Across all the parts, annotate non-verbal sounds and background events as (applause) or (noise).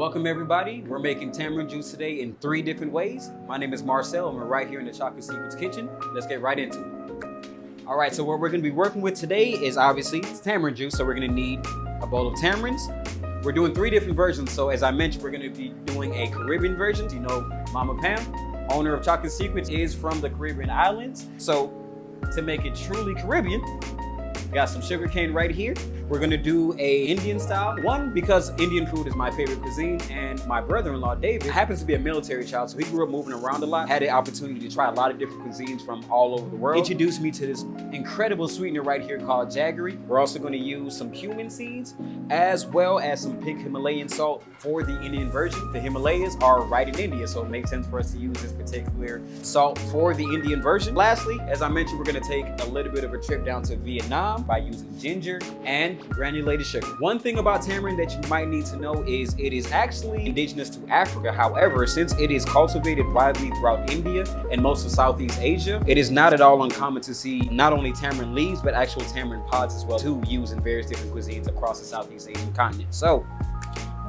Welcome everybody. We're making tamarind juice today in three different ways. My name is Marcel and we're right here in the Chocolate Secrets kitchen. Let's get right into it. All right, so what we're gonna be working with today is obviously tamarind juice. So we're gonna need a bowl of tamarinds. We're doing three different versions. So as I mentioned, we're gonna be doing a Caribbean version. You know, Mama Pam, owner of Chocolate Secrets, is from the Caribbean islands. So to make it truly Caribbean, got some sugar cane right here. We're gonna do a Indian style. One, because Indian food is my favorite cuisine and my brother-in-law, David, happens to be a military child, so he grew up moving around a lot, had the opportunity to try a lot of different cuisines from all over the world. Introduced me to this incredible sweetener right here called jaggery. We're also gonna use some cumin seeds, as well as some pink Himalayan salt for the Indian version. The Himalayas are right in India, so it makes sense for us to use this particular salt for the Indian version. Lastly, as I mentioned, we're gonna take a little bit of a trip down to Vietnam by using ginger and granulated sugar. One thing about tamarind that you might need to know is it is actually indigenous to Africa. However, since it is cultivated widely throughout India and most of Southeast Asia, it is not at all uncommon to see not only tamarind leaves, but actual tamarind pods as well to use in various different cuisines across the Southeast Asian continent. So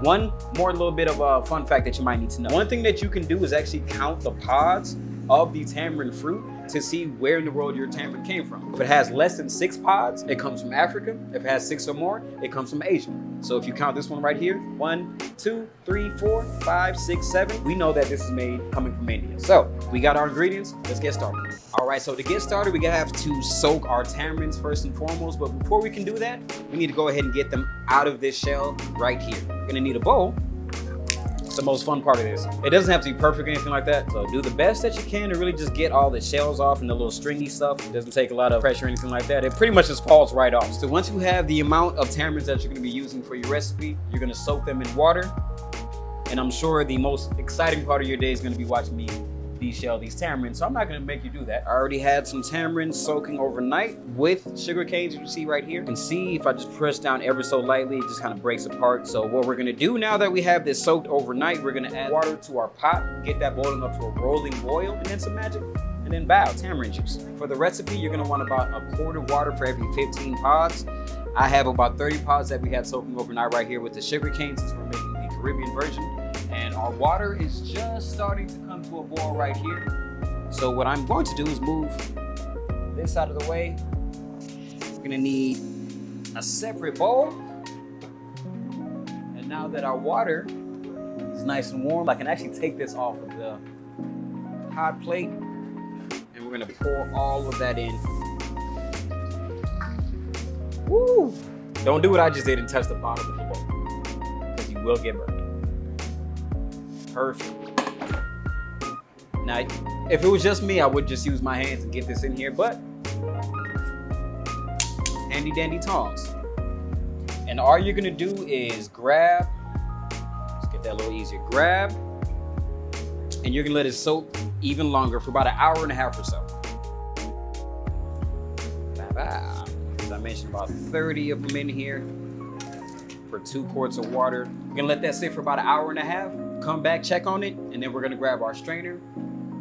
one more little bit of a fun fact that you might need to know. One thing that you can do is actually count the pods of the tamarind fruit to see where in the world your tamarind came from. If it has less than six pods, it comes from Africa. If it has six or more, it comes from Asia. So if you count this one right here, one, two, three, four, five, six, seven, we know that this is made coming from India. So we got our ingredients, let's get started. All right, so to get started, we gotta have to soak our tamarinds first and foremost, but before we can do that, we need to go ahead and get them out of this shell right here. We're gonna need a bowl the most fun part of this. It doesn't have to be perfect or anything like that. So do the best that you can to really just get all the shells off and the little stringy stuff. It doesn't take a lot of pressure or anything like that. It pretty much just falls right off. So once you have the amount of tamarinds that you're gonna be using for your recipe, you're gonna soak them in water. And I'm sure the most exciting part of your day is gonna be watching me deshell these tamarinds, so I'm not gonna make you do that. I already had some tamarinds soaking overnight with sugar canes, you see right here. You can see if I just press down ever so lightly, it just kind of breaks apart. So what we're gonna do now that we have this soaked overnight, we're gonna add water to our pot, get that boiling up to a rolling boil, and then some magic and then bow, tamarind juice. For the recipe, you're gonna want about a quart of water for every 15 pods. I have about 30 pods that we had soaking overnight right here with the sugar cane since we're making the Caribbean version. And our water is just starting to come to a boil right here. So what I'm going to do is move this out of the way. We're gonna need a separate bowl. And now that our water is nice and warm, I can actually take this off of the hot plate and we're gonna pour all of that in. Woo! Don't do what I just did and touch the bottom of the bowl because you will get burned. Perfect. Now, if it was just me, I would just use my hands and get this in here, but handy dandy tongs. And all you're gonna do is grab, let's get that a little easier, grab, and you're gonna let it soak even longer for about an hour and a half or so. As I mentioned, about 30 of them in here for two quarts of water. We're gonna let that sit for about an hour and a half come back, check on it, and then we're gonna grab our strainer.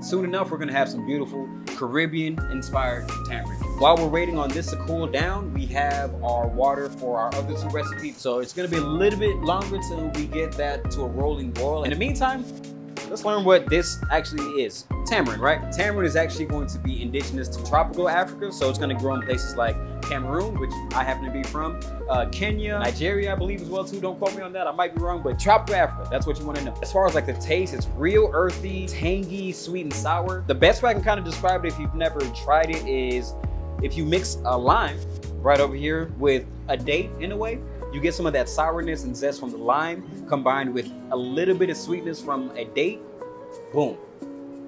Soon enough, we're gonna have some beautiful Caribbean inspired tamarind. While we're waiting on this to cool down, we have our water for our other two recipes. So it's gonna be a little bit longer till we get that to a rolling boil. In the meantime, let's learn what this actually is. Tamarind, right? Tamarind is actually going to be indigenous to tropical Africa, so it's going to grow in places like Cameroon, which I happen to be from, uh, Kenya, Nigeria, I believe as well too. Don't quote me on that, I might be wrong, but tropical Africa, that's what you want to know. As far as like the taste, it's real earthy, tangy, sweet and sour. The best way I can kind of describe it if you've never tried it is if you mix a lime right over here with a date in a way, you get some of that sourness and zest from the lime combined with a little bit of sweetness from a date. Boom.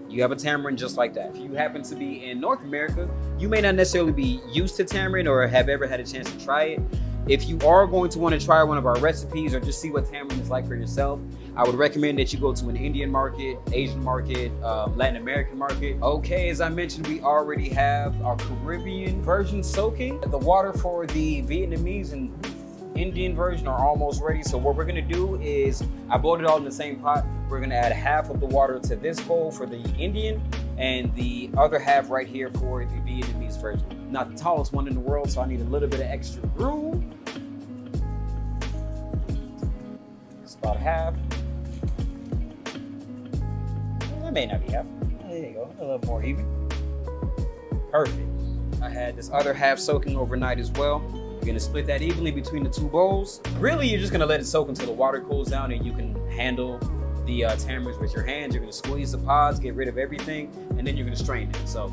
You have a tamarind just like that. If you happen to be in North America, you may not necessarily be used to tamarind or have ever had a chance to try it. If you are going to want to try one of our recipes or just see what tamarind is like for yourself, I would recommend that you go to an Indian market, Asian market, um, Latin American market. Okay, as I mentioned, we already have our Caribbean version soaking. The water for the Vietnamese and Indian version are almost ready. So what we're gonna do is, I boiled it all in the same pot. We're gonna add half of the water to this bowl for the Indian and the other half right here for the Vietnamese version. Not the tallest one in the world, so I need a little bit of extra room. It's about half. That may not be half. There you go, a little more even. Perfect. I had this other half soaking overnight as well. You're gonna split that evenly between the two bowls. Really, you're just gonna let it soak until the water cools down and you can handle the uh, tamarins with your hands. You're gonna squeeze the pods, get rid of everything, and then you're gonna strain it. So,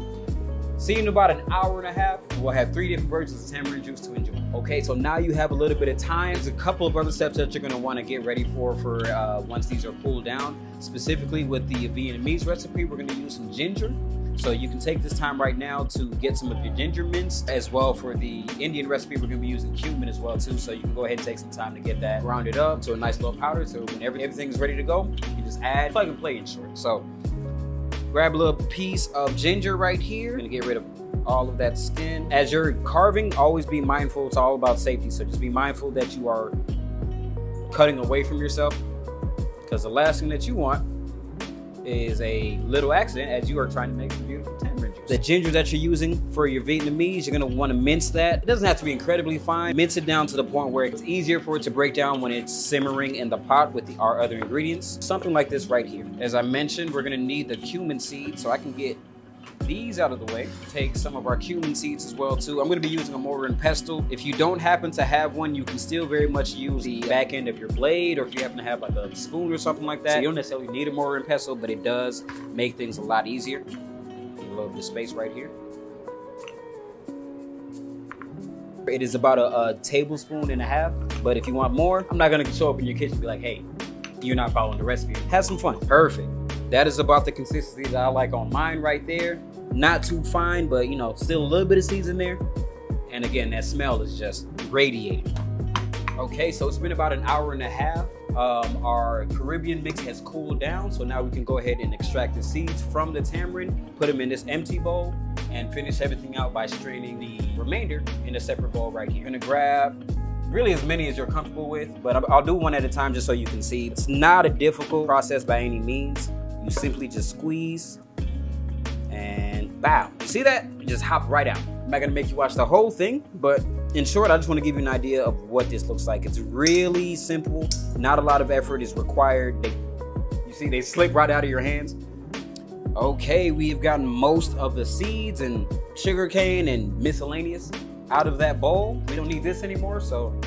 see you in about an hour and a half. We'll have three different versions of tamarind juice to enjoy. Okay, so now you have a little bit of time. There's a couple of other steps that you're gonna wanna get ready for for uh, once these are cooled down. Specifically with the Vietnamese recipe, we're gonna use some ginger. So you can take this time right now to get some of your ginger mints as well for the Indian recipe. We're gonna be using cumin as well too. So you can go ahead and take some time to get that grounded up to a nice little powder. So whenever everything's ready to go, you can just add plug and play in short. So grab a little piece of ginger right here. Gonna get rid of all of that skin. As you're carving, always be mindful. It's all about safety. So just be mindful that you are cutting away from yourself because the last thing that you want is a little accident as you are trying to make some beautiful tamarind juice. The ginger that you're using for your Vietnamese, you're gonna wanna mince that. It doesn't have to be incredibly fine. Mince it down to the point where it's easier for it to break down when it's simmering in the pot with the, our other ingredients. Something like this right here. As I mentioned, we're gonna need the cumin seed, so I can get these out of the way. Take some of our cumin seeds as well too. I'm gonna be using a mortar and pestle. If you don't happen to have one, you can still very much use the back end of your blade or if you happen to have like a spoon or something like that. So you don't necessarily need a mortar and pestle, but it does make things a lot easier. A little bit of space right here. It is about a, a, tablespoon and a half, but if you want more, I'm not gonna show up in your kitchen and be like, hey, you're not following the recipe. Have some fun. Perfect. That is about the consistency that I like on mine right there. Not too fine, but you know, still a little bit of seeds in there. And again, that smell is just radiating. Okay, so it's been about an hour and a half. Um, our Caribbean mix has cooled down, so now we can go ahead and extract the seeds from the tamarind, put them in this empty bowl, and finish everything out by straining the remainder in a separate bowl right here. I'm gonna grab really as many as you're comfortable with, but I'll do one at a time just so you can see. It's not a difficult process by any means. You simply just squeeze bow. See that? Just hop right out. I'm not gonna make you watch the whole thing, but in short, I just wanna give you an idea of what this looks like. It's really simple. Not a lot of effort is required. They, you see, they slip right out of your hands. Okay, we've gotten most of the seeds and sugarcane and miscellaneous out of that bowl. We don't need this anymore, so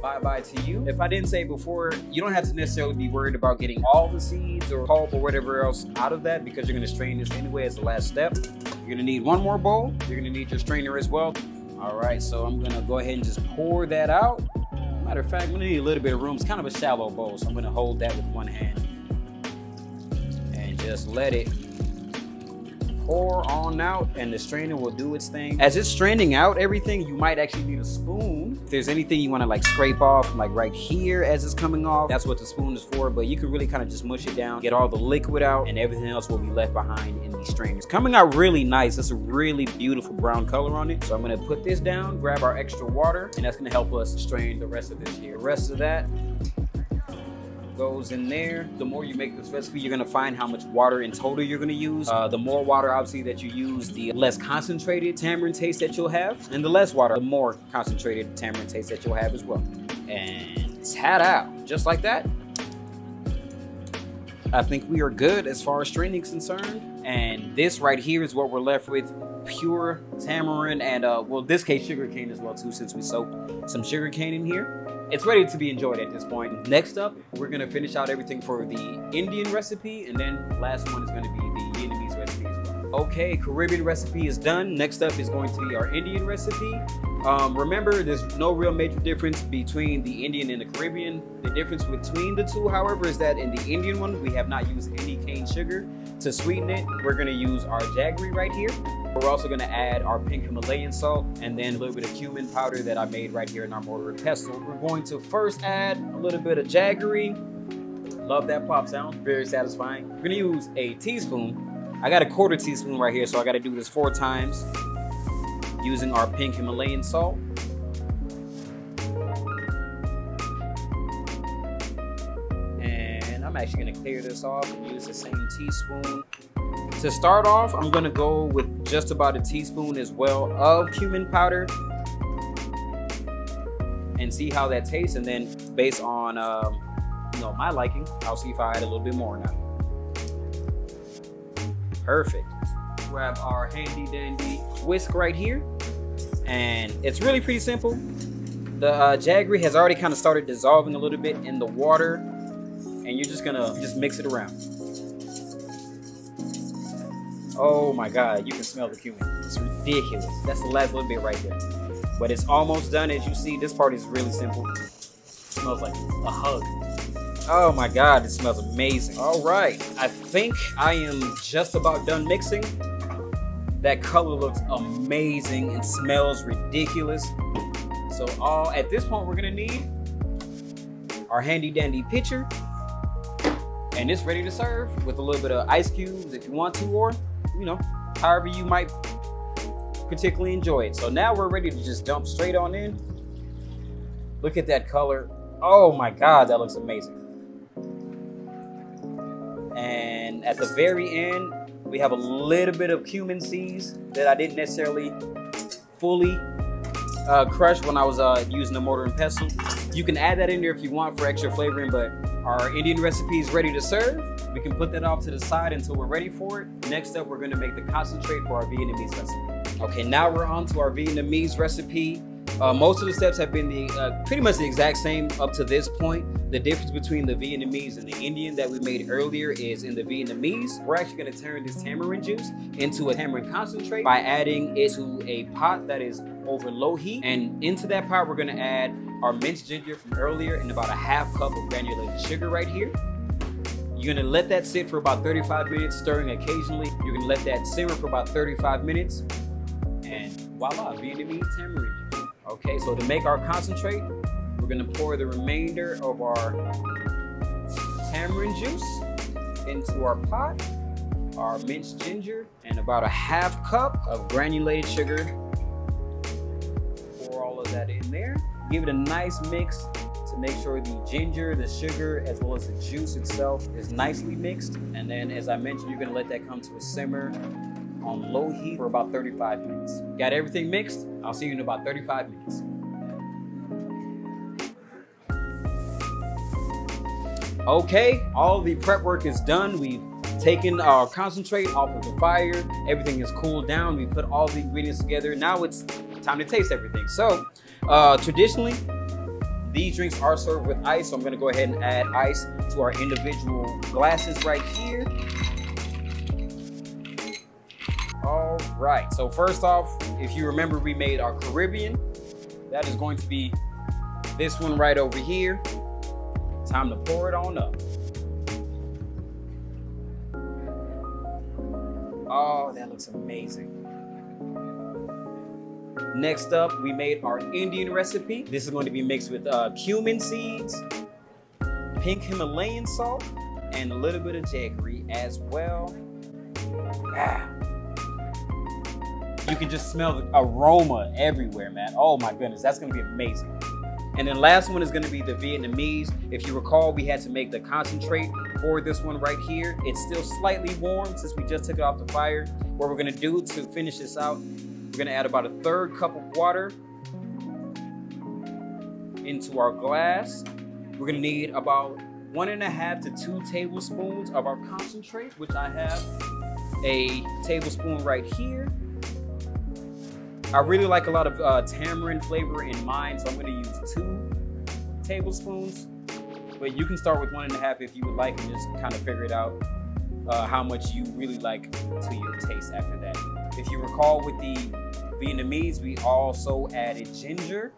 bye-bye to you. If I didn't say before, you don't have to necessarily be worried about getting all the seeds or pulp or whatever else out of that because you're gonna strain this anyway as the last step. You're gonna need one more bowl. You're gonna need your strainer as well. All right, so I'm gonna go ahead and just pour that out. Matter of fact, I'm gonna need a little bit of room. It's kind of a shallow bowl, so I'm gonna hold that with one hand and just let it pour on out and the strainer will do its thing. As it's straining out everything, you might actually need a spoon. If there's anything you wanna like scrape off, like right here as it's coming off, that's what the spoon is for, but you can really kind of just mush it down, get all the liquid out, and everything else will be left behind in these strainers. Coming out really nice. It's a really beautiful brown color on it. So I'm gonna put this down, grab our extra water, and that's gonna help us strain the rest of this here. The rest of that goes in there. The more you make this recipe, you're gonna find how much water in total you're gonna use. Uh, the more water, obviously, that you use, the less concentrated tamarind taste that you'll have. And the less water, the more concentrated tamarind taste that you'll have as well. And ta-da! Just like that. I think we are good as far as straining is concerned. And this right here is what we're left with. Pure tamarind and, uh, well, this case, sugar cane as well too, since we soaked some sugar cane in here it's ready to be enjoyed at this point. Next up, we're gonna finish out everything for the Indian recipe, and then last one is gonna be the Vietnamese recipe as well. Okay, Caribbean recipe is done. Next up is going to be our Indian recipe. Um, remember, there's no real major difference between the Indian and the Caribbean. The difference between the two, however, is that in the Indian one, we have not used any cane sugar to sweeten it. We're gonna use our jaggery right here. We're also gonna add our pink Himalayan salt and then a little bit of cumin powder that I made right here in our mortar and pestle. We're going to first add a little bit of jaggery. Love that pop sound, very satisfying. We're gonna use a teaspoon. I got a quarter teaspoon right here, so I gotta do this four times using our pink Himalayan salt. And I'm actually gonna clear this off and use the same teaspoon to start off, I'm gonna go with just about a teaspoon as well of cumin powder and see how that tastes. And then based on um, you know my liking, I'll see if I add a little bit more now. Perfect. Grab our handy dandy whisk right here. And it's really pretty simple. The uh, jaggery has already kind of started dissolving a little bit in the water. And you're just gonna just mix it around. Oh my God, you can smell the cumin. It's ridiculous. That's the last little bit right there. But it's almost done. As you see, this part is really simple. It smells like a hug. Oh my God, it smells amazing. All right, I think I am just about done mixing. That color looks amazing and smells ridiculous. So all at this point, we're gonna need our handy dandy pitcher. And it's ready to serve with a little bit of ice cubes if you want to, or you know, however you might particularly enjoy it. So now we're ready to just dump straight on in. Look at that color. Oh my God, that looks amazing. And at the very end, we have a little bit of cumin seeds that I didn't necessarily fully uh, crush when I was uh, using the mortar and pestle. You can add that in there if you want for extra flavoring, but our Indian recipe is ready to serve. We can put that off to the side until we're ready for it. Next up, we're gonna make the concentrate for our Vietnamese recipe. Okay, now we're on to our Vietnamese recipe. Uh, most of the steps have been the uh, pretty much the exact same up to this point. The difference between the Vietnamese and the Indian that we made earlier is in the Vietnamese, we're actually going to turn this tamarind juice into a tamarind concentrate by adding it to a pot that is over low heat. And into that pot, we're going to add our minced ginger from earlier and about a half cup of granulated sugar right here. You're gonna let that sit for about 35 minutes, stirring occasionally. You're gonna let that simmer for about 35 minutes. And voila, Vietnamese tamarind. Okay, so to make our concentrate, we're gonna pour the remainder of our tamarind juice into our pot, our minced ginger, and about a half cup of granulated sugar. Pour all of that in there. Give it a nice mix make sure the ginger, the sugar, as well as the juice itself is nicely mixed. And then, as I mentioned, you're gonna let that come to a simmer on low heat for about 35 minutes. Got everything mixed? I'll see you in about 35 minutes. Okay, all the prep work is done. We've taken our concentrate off of the fire. Everything is cooled down. We put all the ingredients together. Now it's time to taste everything. So, uh, traditionally, these drinks are served with ice. So I'm gonna go ahead and add ice to our individual glasses right here. All right, so first off, if you remember, we made our Caribbean. That is going to be this one right over here. Time to pour it on up. Oh, that looks amazing. Next up, we made our Indian recipe. This is going to be mixed with uh, cumin seeds, pink Himalayan salt, and a little bit of jaggery as well. Ah. You can just smell the aroma everywhere, man. Oh my goodness, that's gonna be amazing. And then last one is gonna be the Vietnamese. If you recall, we had to make the concentrate for this one right here. It's still slightly warm since we just took it off the fire. What we're gonna do to finish this out, we're gonna add about a third cup of water into our glass. We're gonna need about one and a half to two tablespoons of our concentrate, which I have a tablespoon right here. I really like a lot of uh, tamarind flavor in mine, so I'm gonna use two tablespoons. But you can start with one and a half if you would like and just kind of figure it out uh, how much you really like to your taste after that. If you recall with the Vietnamese, we also added ginger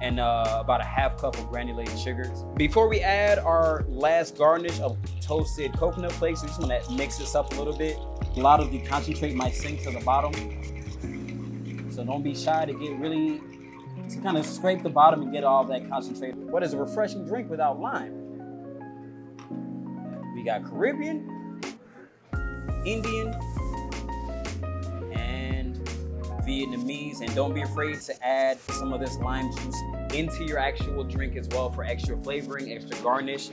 and uh, about a half cup of granulated sugars. Before we add our last garnish of toasted coconut flakes, we just wanna mix this up a little bit. A lot of the concentrate might sink to the bottom. So don't be shy to get really, to kind of scrape the bottom and get all that concentrate. What is a refreshing drink without lime? We got Caribbean, Indian, Vietnamese. And don't be afraid to add some of this lime juice into your actual drink as well for extra flavoring, extra garnish.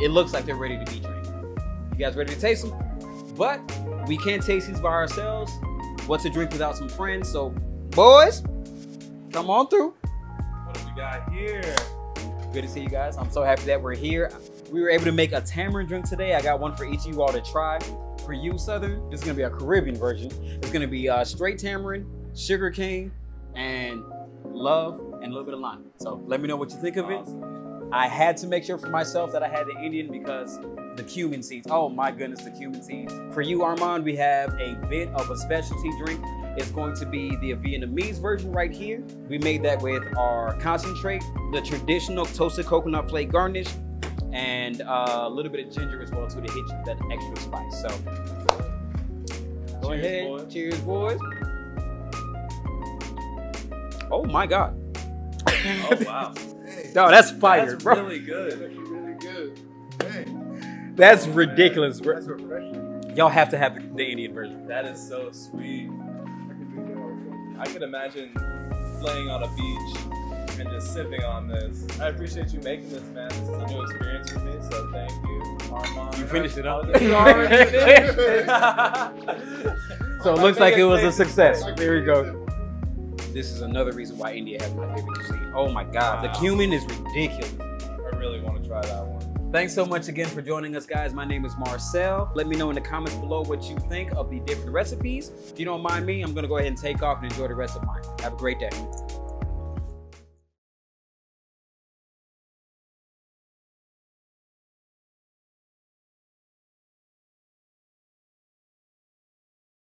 It looks like they're ready to be drank. You guys ready to taste them? But we can't taste these by ourselves. What's a drink without some friends? So, boys, come on through. What do we got here? Good to see you guys. I'm so happy that we're here. We were able to make a tamarind drink today. I got one for each of you all to try. For you, Southern, this is gonna be a Caribbean version. It's gonna be uh, straight tamarind, sugar cane, and love, and a little bit of lime. So let me know what you think of it. I had to make sure for myself that I had the Indian because the cumin seeds. Oh my goodness, the cumin seeds. For you, Armand, we have a bit of a specialty drink. It's going to be the Vietnamese version right here. We made that with our concentrate, the traditional toasted coconut flake garnish, and uh, a little bit of ginger as well too to hit you that extra spice. So go Cheers, ahead, boys. cheers, boys. Oh my God. Oh wow, No, that's fire, that's bro. really good. That's really good. Hey, That's ridiculous, bro. that's refreshing. Y'all have to have the, the Indian version. That is so sweet. I can do that. I could imagine laying on a beach and just sipping on this. I appreciate you making this, man. This is a new experience for me, so thank you, Armand. You finished it, huh? You already? (laughs) So it looks like it was a success. There you go. This is another reason why India has my favorite cuisine. Oh my God, the cumin is ridiculous. I really want to try that one. Thanks so much again for joining us, guys. My name is Marcel. Let me know in the comments below what you think of the different recipes. If you don't mind me, I'm gonna go ahead and take off and enjoy the rest of mine. Have a great day.